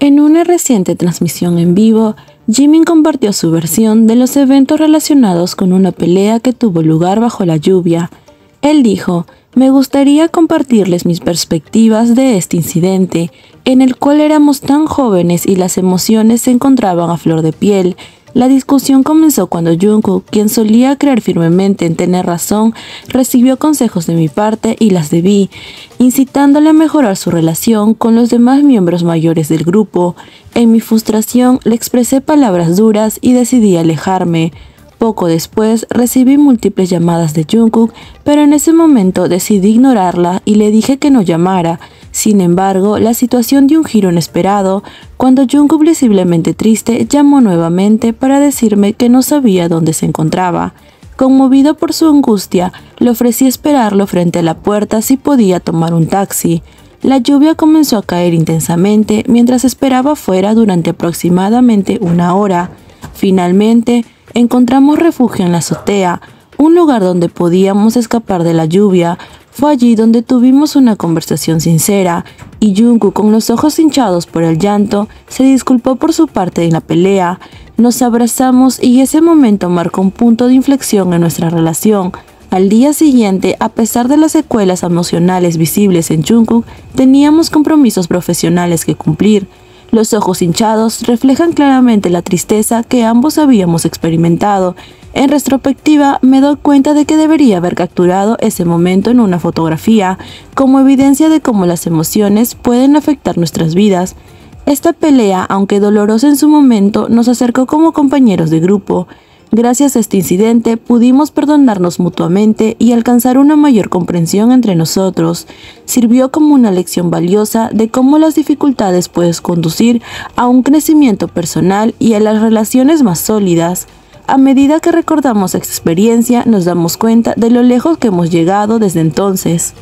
En una reciente transmisión en vivo, Jimin compartió su versión de los eventos relacionados con una pelea que tuvo lugar bajo la lluvia. Él dijo, me gustaría compartirles mis perspectivas de este incidente, en el cual éramos tan jóvenes y las emociones se encontraban a flor de piel, la discusión comenzó cuando Jungkook, quien solía creer firmemente en tener razón, recibió consejos de mi parte y las debí, incitándole a mejorar su relación con los demás miembros mayores del grupo. En mi frustración le expresé palabras duras y decidí alejarme. Poco después recibí múltiples llamadas de Jungkook, pero en ese momento decidí ignorarla y le dije que no llamara, sin embargo, la situación dio un giro inesperado cuando Jungkook visiblemente triste llamó nuevamente para decirme que no sabía dónde se encontraba. Conmovido por su angustia, le ofrecí esperarlo frente a la puerta si podía tomar un taxi. La lluvia comenzó a caer intensamente mientras esperaba fuera durante aproximadamente una hora. Finalmente, encontramos refugio en la azotea, un lugar donde podíamos escapar de la lluvia, fue allí donde tuvimos una conversación sincera y Jungkook con los ojos hinchados por el llanto se disculpó por su parte en la pelea. Nos abrazamos y ese momento marcó un punto de inflexión en nuestra relación. Al día siguiente, a pesar de las secuelas emocionales visibles en Jungkook, teníamos compromisos profesionales que cumplir. Los ojos hinchados reflejan claramente la tristeza que ambos habíamos experimentado. En retrospectiva, me doy cuenta de que debería haber capturado ese momento en una fotografía, como evidencia de cómo las emociones pueden afectar nuestras vidas. Esta pelea, aunque dolorosa en su momento, nos acercó como compañeros de grupo. Gracias a este incidente pudimos perdonarnos mutuamente y alcanzar una mayor comprensión entre nosotros. Sirvió como una lección valiosa de cómo las dificultades pueden conducir a un crecimiento personal y a las relaciones más sólidas. A medida que recordamos experiencia nos damos cuenta de lo lejos que hemos llegado desde entonces.